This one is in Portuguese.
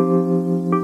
Música